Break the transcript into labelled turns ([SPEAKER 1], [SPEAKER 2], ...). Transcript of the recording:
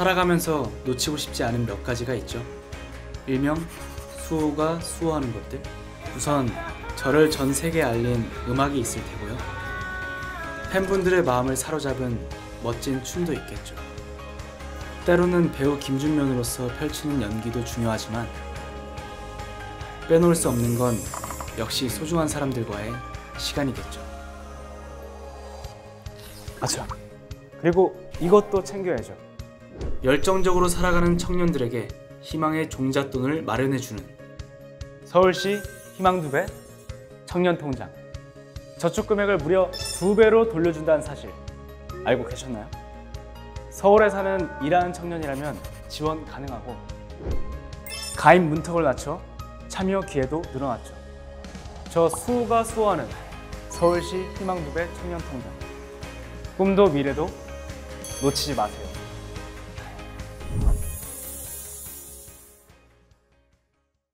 [SPEAKER 1] 살아가면서 놓치고 싶지 않은 몇 가지가 있죠. 일명 수호가 수호하는 것들. 우선 저를 전 세계에 알린 음악이 있을 테고요. 팬분들의 마음을 사로잡은 멋진 춤도 있겠죠. 때로는 배우 김준면으로서 펼치는 연기도 중요하지만 빼놓을 수 없는 건 역시 소중한 사람들과의 시간이겠죠.
[SPEAKER 2] 아참. 그리고 이것도 챙겨야죠.
[SPEAKER 1] 열정적으로 살아가는 청년들에게 희망의 종잣돈을 마련해주는
[SPEAKER 2] 서울시 희망두배 청년통장. 저축 금액을 무려 두 배로 돌려준다는 사실 알고 계셨나요? 서울에 사는 일하는 청년이라면 지원 가능하고 가입 문턱을 낮춰 참여 기회도 늘어났죠. 저 수호가 수호하는 서울시 희망두배 청년통장. 꿈도 미래도 놓치지 마세요.